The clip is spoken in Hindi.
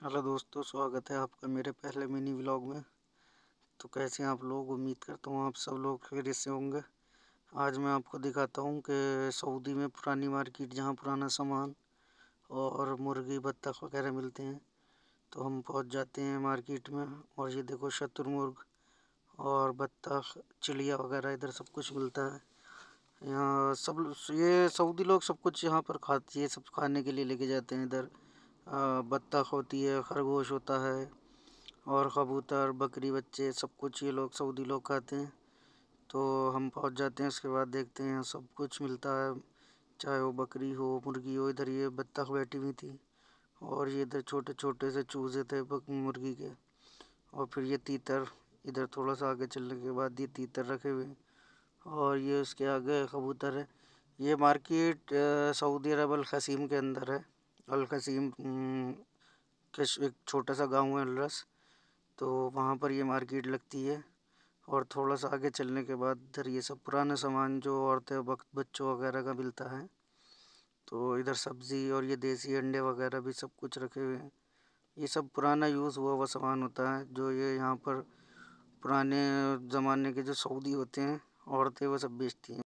हेलो दोस्तों, स्वागत है आपका मेरे पहले मिनी व्लॉग में। तो कैसे आप लोग? उम्मीद करता हूँ आप सब लोग फिर से होंगे। आज मैं आपको दिखाता हूँ कि सऊदी में पुरानी मार्केट, जहाँ पुराना सामान और मुर्गी, बत्तख वगैरह मिलते हैं तो हम पहुँच जाते हैं मार्केट में। और ये देखो, शतुरमुर्ग और बत्तख, चिड़िया वगैरह, इधर सब कुछ मिलता है। यहाँ सब, ये सऊदी लोग सब कुछ यहाँ पर खाते ये सब खाने के लिए लेके जाते हैं इधर। बत्तख होती है, खरगोश होता है और कबूतर, बकरी, बच्चे, सब कुछ ये लोग, सऊदी लोग खाते हैं। तो हम पहुँच जाते हैं, उसके बाद देखते हैं सब कुछ मिलता है। चाहे वो बकरी हो, मुर्गी हो, इधर ये बत्तख बैठी हुई थी और ये इधर छोटे छोटे से चूजे थे मुर्गी के। और फिर ये तीतर, इधर थोड़ा सा आगे चलने के बाद ये तीतर रखे हुए और ये उसके आगे कबूतर है। ये मार्केट सऊदी अरब अल खसीम के अंदर है। अलकसीम के एक छोटा सा गाँव है अलरस तो वहाँ पर ये मार्केट लगती है और थोड़ा सा आगे चलने के बाद इधर ये सब पुराना सामान जो औरतें वक्त बच्चों वगैरह का मिलता है तो इधर सब्ज़ी और ये देसी अंडे वगैरह भी सब कुछ रखे हुए हैं। ये सब पुराना यूज़ हुआ हुआ सामान होता है, जो ये यहाँ पर पुराने ज़माने के जो सऊदी होते हैं, औरतें वो सब बेचती हैं।